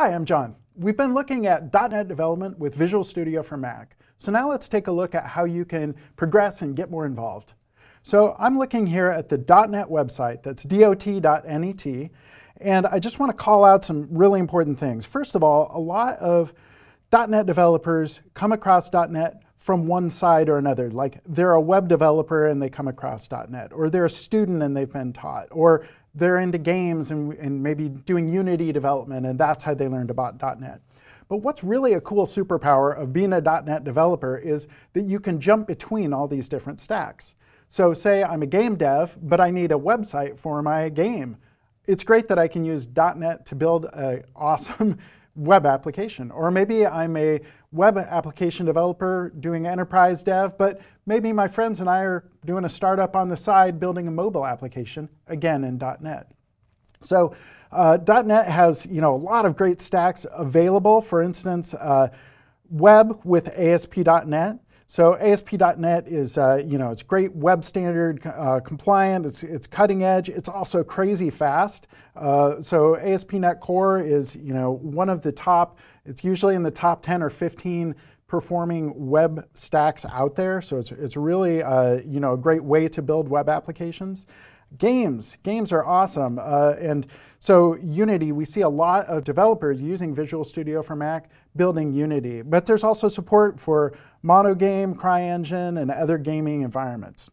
Hi, I'm Jon. We've been looking at .NET development with Visual Studio for Mac. So now let's take a look at how you can progress and get more involved. So I'm looking here at the .NET website, that's dot.net, and I just want to call out some really important things. First of all, a lot of .NET developers come across .NET from one side or another. Like they're a web developer and they come across .NET, or they're a student and they've been taught, or they're into games and, and maybe doing Unity development and that's how they learned about .NET. But what's really a cool superpower of being a .NET developer is that you can jump between all these different stacks. So say I'm a game dev, but I need a website for my game. It's great that I can use .NET to build an awesome web application. Or maybe I'm a web application developer doing enterprise dev, but maybe my friends and I are doing a startup on the side building a mobile application, again in .NET. So uh, .NET has you know, a lot of great stacks available. For instance, uh, web with ASP.NET. So ASP.NET is, uh, you know, it's great web standard uh, compliant, it's, it's cutting edge, it's also crazy fast. Uh, so ASP.NET Core is, you know, one of the top, it's usually in the top 10 or 15 performing web stacks out there. So it's, it's really, uh, you know, a great way to build web applications. Games, games are awesome. Uh, and so Unity, we see a lot of developers using Visual Studio for Mac building Unity. But there's also support for Monogame, CryEngine, and other gaming environments.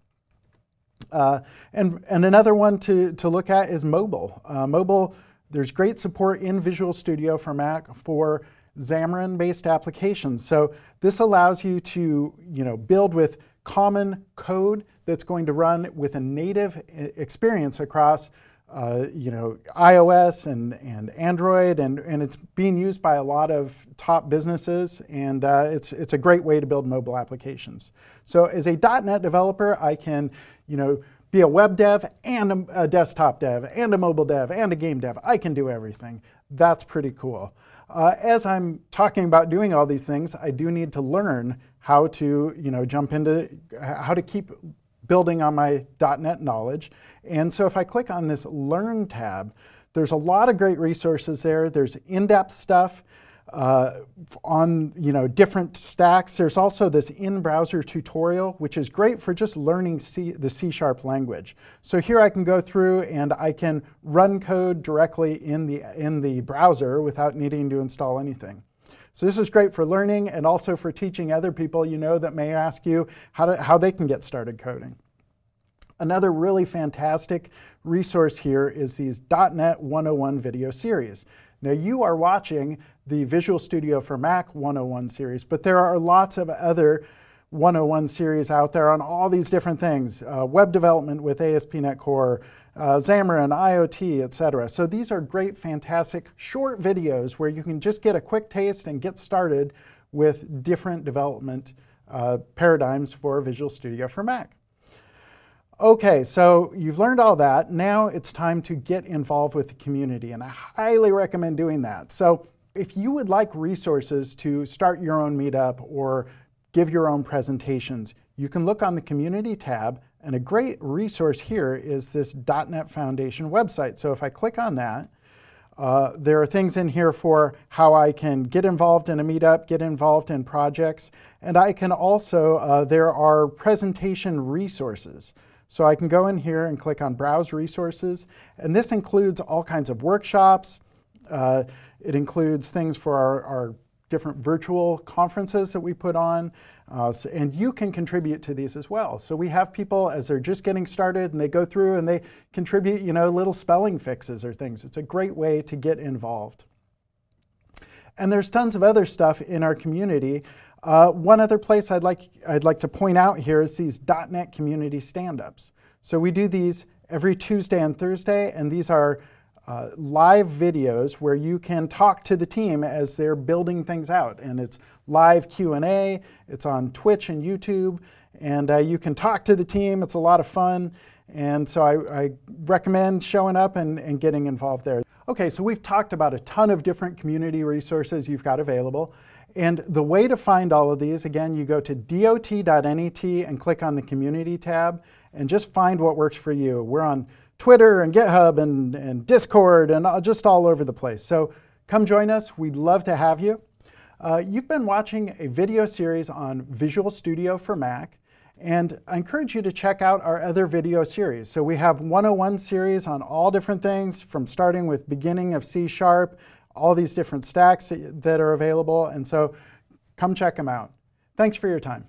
Uh, and, and another one to, to look at is mobile. Uh, mobile, there's great support in Visual Studio for Mac for Xamarin-based applications. So this allows you to you know, build with common code that's going to run with a native experience across uh, you know, iOS and, and Android, and, and it's being used by a lot of top businesses, and uh, it's, it's a great way to build mobile applications. So as a .NET developer, I can you know, be a web dev and a, a desktop dev and a mobile dev and a game dev. I can do everything. That's pretty cool. Uh, as I'm talking about doing all these things, I do need to learn how to you know, jump into, how to keep building on my .NET knowledge. And so if I click on this Learn tab, there's a lot of great resources there. There's in-depth stuff uh, on you know, different stacks. There's also this in-browser tutorial, which is great for just learning C, the C-sharp language. So here I can go through and I can run code directly in the, in the browser without needing to install anything. So this is great for learning and also for teaching other people you know that may ask you how, to, how they can get started coding. Another really fantastic resource here is these .NET 101 video series. Now you are watching the Visual Studio for Mac 101 series, but there are lots of other 101 series out there on all these different things, uh, web development with ASP.NET Core, uh, Xamarin, IoT, etc. So these are great, fantastic, short videos where you can just get a quick taste and get started with different development uh, paradigms for Visual Studio for Mac. Okay, so you've learned all that. Now it's time to get involved with the community, and I highly recommend doing that. So if you would like resources to start your own meetup or give your own presentations. You can look on the Community tab, and a great resource here is this .NET Foundation website. So if I click on that, uh, there are things in here for how I can get involved in a meetup, get involved in projects, and I can also, uh, there are presentation resources. So I can go in here and click on Browse Resources, and this includes all kinds of workshops. Uh, it includes things for our, our different virtual conferences that we put on. Uh, so, and you can contribute to these as well. So we have people as they're just getting started and they go through and they contribute, you know, little spelling fixes or things. It's a great way to get involved. And there's tons of other stuff in our community. Uh, one other place I'd like, I'd like to point out here is these .NET community stand-ups. So we do these every Tuesday and Thursday, and these are uh, live videos where you can talk to the team as they're building things out. And it's live Q&A, it's on Twitch and YouTube, and uh, you can talk to the team. It's a lot of fun. And so I, I recommend showing up and, and getting involved there. Okay, so we've talked about a ton of different community resources you've got available. And the way to find all of these, again, you go to dot.net and click on the community tab and just find what works for you. We're on Twitter and GitHub and, and Discord and just all over the place. So Come join us. We'd love to have you. Uh, you've been watching a video series on Visual Studio for Mac. And I encourage you to check out our other video series. So we have 101 series on all different things from starting with beginning of C Sharp, all these different stacks that are available. And so come check them out. Thanks for your time.